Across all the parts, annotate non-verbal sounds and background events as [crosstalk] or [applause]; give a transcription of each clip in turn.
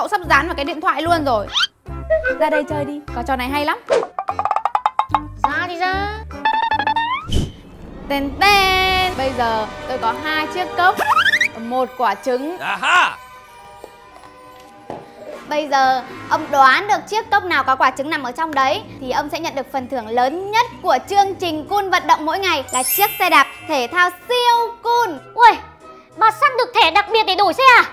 cậu sắp dán vào cái điện thoại luôn rồi. Ra đây chơi đi, có trò này hay lắm. Ra đi ra. Tên tên. Bây giờ tôi có hai chiếc cốc Một quả trứng. Aha! Bây giờ ông đoán được chiếc cốc nào có quả trứng nằm ở trong đấy Thì ông sẽ nhận được phần thưởng lớn nhất của chương trình Cool vận động mỗi ngày Là chiếc xe đạp thể thao siêu cool. Ui, bà săn được thẻ đặc biệt để đổi xe à?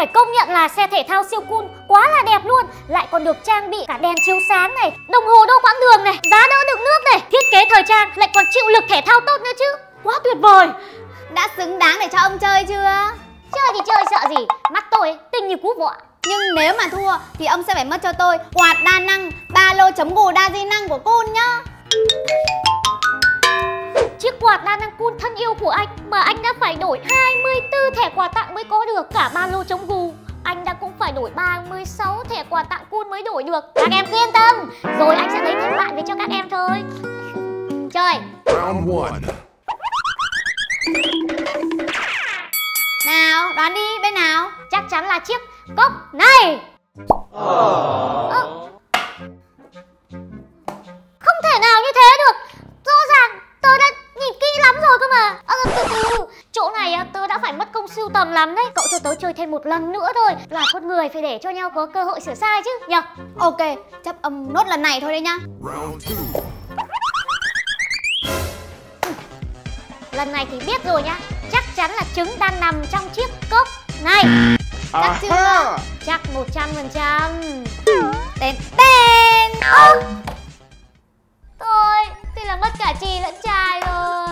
Phải công nhận là xe thể thao siêu cool quá là đẹp luôn. Lại còn được trang bị cả đèn chiếu sáng này Đồng hồ đo quãng đường này Giá đỡ được nước này Thiết kế thời trang lại còn chịu lực thể thao tốt nữa chứ. Quá tuyệt vời. Đã xứng đáng để cho ông chơi chưa? Chơi thì chơi sợ gì? Mắt tôi tinh như cú vọ. Nhưng nếu mà thua thì ông sẽ phải mất cho tôi quạt đa năng, ba lô chống gù đa di năng của cool nhá Chiếc quạt cool thân yêu của anh Mà anh đã phải đổi 24 thẻ quà tặng mới có được. Cả ba lô chống gù Anh đã cũng phải đổi 36 thẻ quà tặng cool mới đổi được. Các em cứ yên tâm. Rồi anh sẽ lấy thêm bạn về cho các em thôi. [laughs] Chơi. Round one. Nào, đoán đi, bên nào? Chắc chắn là chiếc cốc này. Ơ. sưu tầm lắm đấy. Cậu cho tớ chơi thêm một lần nữa thôi. Là con người phải để cho nhau có cơ hội sửa sai chứ. Nhờ. Ok, chấp âm nốt lần này thôi đấy nhá. Lần này thì biết rồi nhá. Chắc chắn là trứng đang nằm trong chiếc cốc này. Chắc chưa? Chắc 100% Tên tên. Ơ Thôi thì là mất cả chì lẫn trai rồi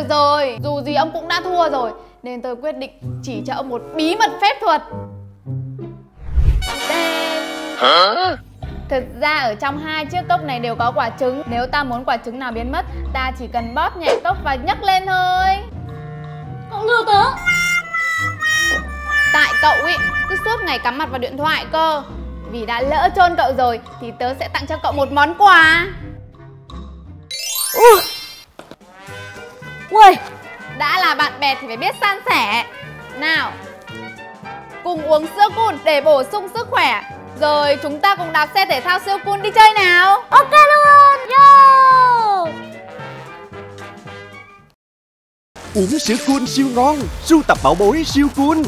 được rồi, dù gì ông cũng đã thua rồi Nên tôi quyết định chỉ cho ông một bí mật phép thuật. Tên Thực ra ở trong hai chiếc cốc này đều có quả trứng. Nếu ta muốn quả trứng nào biến mất Ta chỉ cần bóp nhẹ cốc và nhấc lên thôi. Cậu lừa tớ. Tại cậu ý cứ suốt ngày cắm mặt vào điện thoại cơ. Vì đã lỡ chôn cậu rồi Thì tớ sẽ tặng cho cậu một món quà. Ui bạn bè thì phải biết san sẻ. Nào Cùng uống sữa cool để bổ sung sức khỏe. Rồi chúng ta cùng đạp xe thể thao siêu cool đi chơi nào. Ok luôn Yo! Uống sữa cool siêu ngon, sưu tập bảo bối siêu cool